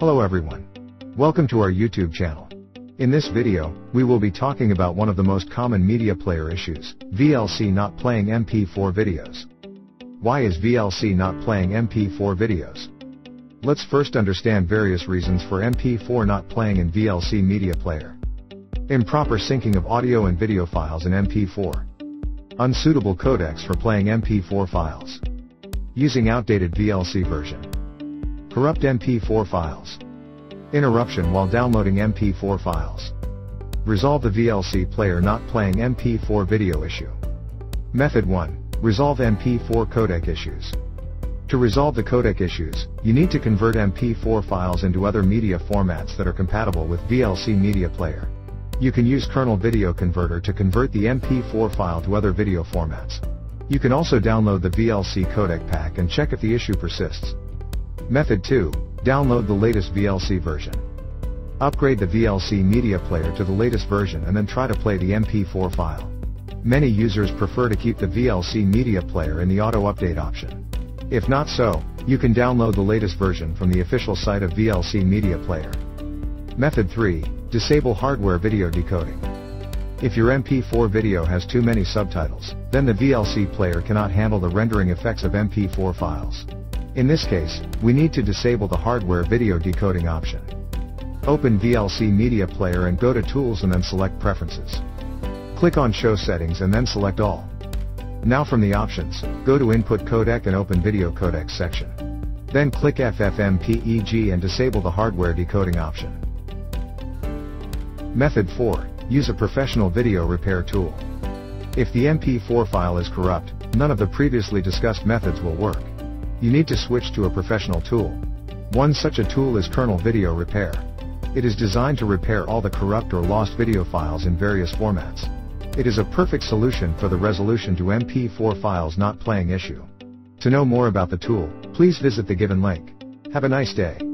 Hello everyone. Welcome to our YouTube channel. In this video, we will be talking about one of the most common media player issues, VLC not playing MP4 videos. Why is VLC not playing MP4 videos? Let's first understand various reasons for MP4 not playing in VLC media player. Improper syncing of audio and video files in MP4. Unsuitable codecs for playing MP4 files. Using outdated VLC version. Corrupt MP4 files. Interruption while downloading MP4 files. Resolve the VLC player not playing MP4 video issue. Method 1. Resolve MP4 codec issues. To resolve the codec issues, you need to convert MP4 files into other media formats that are compatible with VLC media player. You can use kernel video converter to convert the MP4 file to other video formats. You can also download the VLC codec pack and check if the issue persists. Method 2. Download the latest VLC version. Upgrade the VLC media player to the latest version and then try to play the MP4 file. Many users prefer to keep the VLC media player in the auto update option. If not so, you can download the latest version from the official site of VLC media player. Method 3. Disable hardware video decoding. If your MP4 video has too many subtitles, then the VLC player cannot handle the rendering effects of MP4 files. In this case, we need to disable the hardware video decoding option. Open VLC Media Player and go to Tools and then select Preferences. Click on Show Settings and then select All. Now from the options, go to Input Codec and open Video Codec section. Then click FFmpeg and disable the hardware decoding option. Method 4. Use a professional video repair tool. If the MP4 file is corrupt, none of the previously discussed methods will work you need to switch to a professional tool. One such a tool is Kernel Video Repair. It is designed to repair all the corrupt or lost video files in various formats. It is a perfect solution for the resolution to MP4 files not playing issue. To know more about the tool, please visit the given link. Have a nice day.